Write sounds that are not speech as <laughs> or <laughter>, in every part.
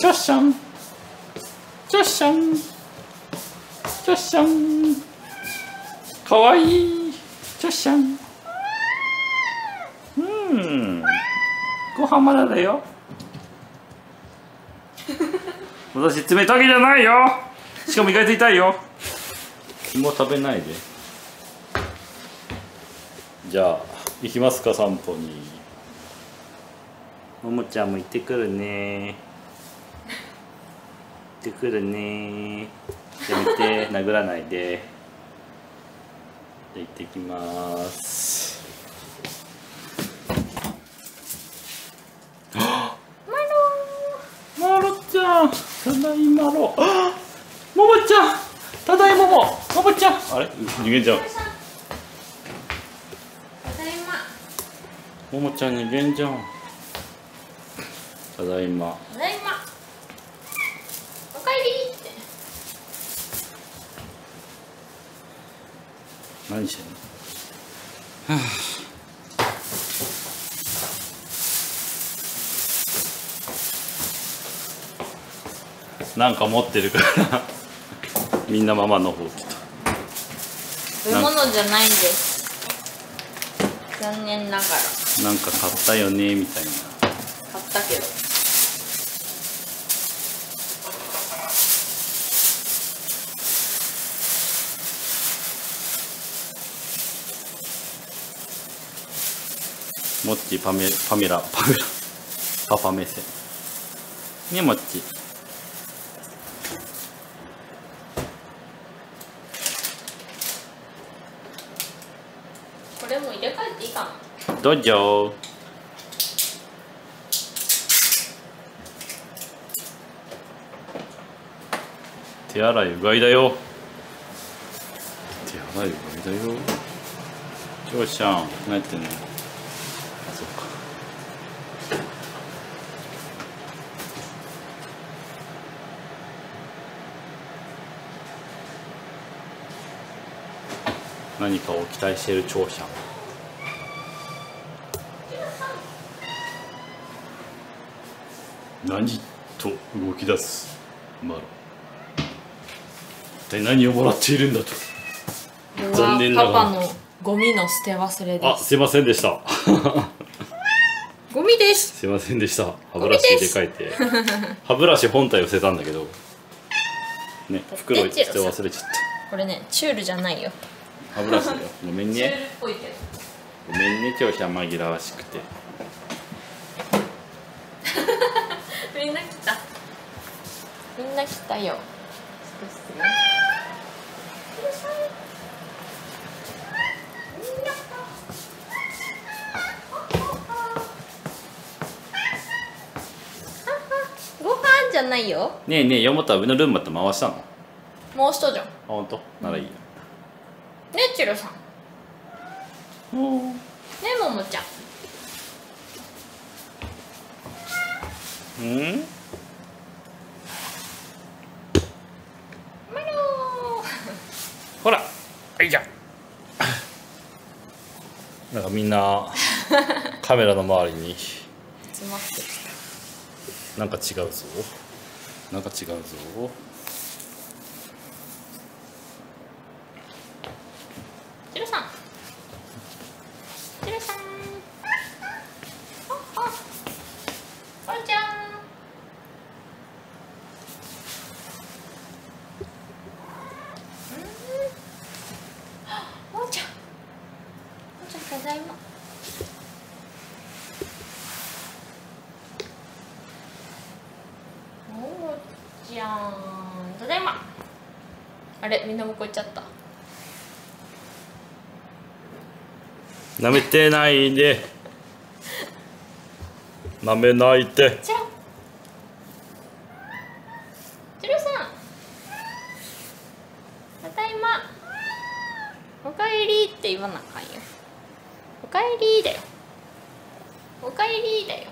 チョッシャンチョッシャンチョッシャンかわいいチョッシャンうんご飯まだだよ私冷たげじゃないよ。しかも意外と痛いよ。もう食べないで。じゃあ行きますか散歩に。ももちゃんも行ってくるね。行ってくるね。やめて。<laughs> 殴らないで。じゃあ行ってきます。<gasps> マロちゃん。ただいまろ。<gasps> ももちゃん。ただいまも。ももちゃん。あれ？逃げちゃうただいま。ももちゃん逃げんじゃん。ただいまおかえりって。何してんの？なんか持ってるから。みんなママの方来た。そういうものじゃないんです。残念ながら。なんか買ったよねみたいな。買ったけどもっちパメパメラパメラ。パパ目線ねもっちこれも入れ替えていいかな。どうぞ。手洗いうがいだよ。手洗いうがいだよ。ジョーちゃん。何やってんのあそっか何かを期待している聴者何と動き出すマロ。一体何をもらっているんだと。残念ながらパパのゴミの捨て忘れです。あすいませんでした。<laughs> ゴミです。すいませんでした。歯ブラシ入れ替えて。歯ブラシ本体を捨てたんだけど。ね袋捨て忘れちゃっこれねチュールじゃないよた歯ブラシだよ。ごめんね。ごめんね今日紛らわしくて。みんな来た。みんな来たよ。ご飯じゃないよ。ねえねえ山本は上のルンバと回したの？あもう一度じゃん。ね本当ならいいよチュルさん。ねももちゃん。うん？マロほらはいじゃなんかみんなカメラの周りに。<laughs> なんか違うぞ。なんか違うぞたチュルさんチュルさんああワンちゃんうんワンちゃんワンちゃんただいまももちゃん。ただいま。あれみんな向こう行っちゃった。舐めてないで。舐めないで。チロ。チロさん。ただいま。おかえりって言わなあかんよ。おかえりだよ。おかえりだよ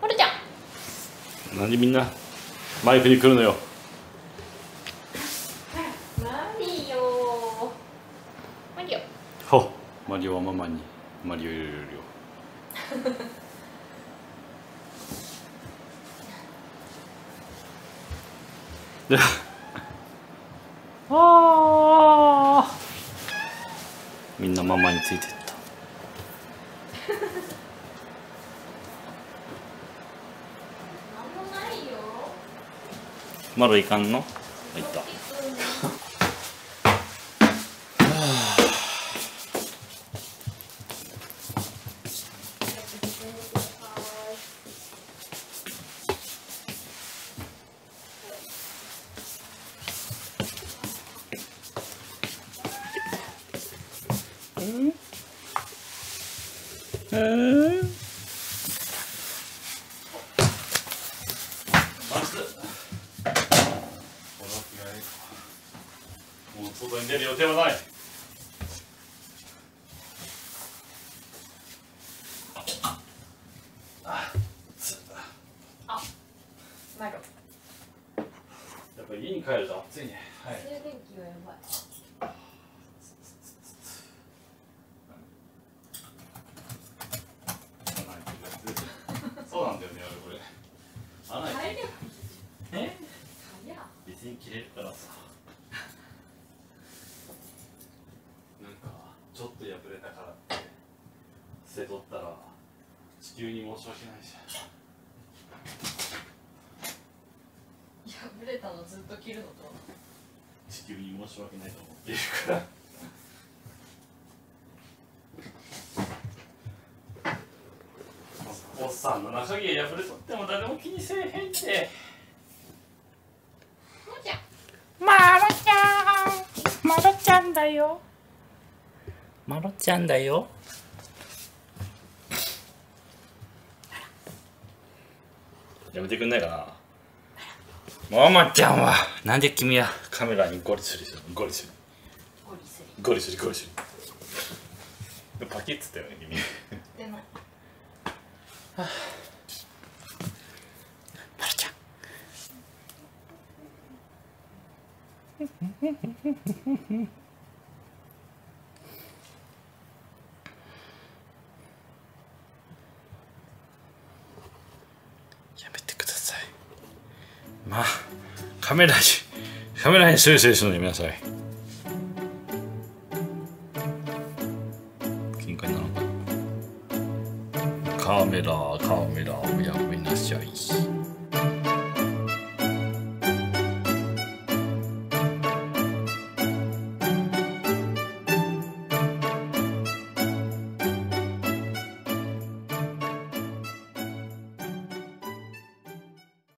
まるちゃんなんでみんなマイクに来るのよ。マリオ。マリオ。ほマリオはママに。マリオいるよで <laughs> <laughs> ああみんなママについてったなんもないよまだいかんの？入った。うんうんまずもう外に出る予定はない。やっぱ家に帰ると暑いね。はい。静電気がやばい。<laughs> そうなんだよね俺これ。穴開いて早っえ早っ別に切れるからさなんかちょっと破れたからって捨てとったら地球に申し訳ない。じゃん破れたのずっと着るのと地球に申し訳ないと思っているから。おっさんの中着破れとっても誰も気にせえへんって。もうじゃまろちゃん。まろちゃんだよ。まろちゃんだよ。やめてくんないかな。ママちゃんは。なんで君は。カメラにゴリする。ゴリするゴリスリ。ゴリするゴリするパキッつったよね君。出ない。まろち <laughs> ゃんやめてくださいまあカメラにカメラにスイスイするのやめなさい。金塊ならんかカメラカメラおやめなさい。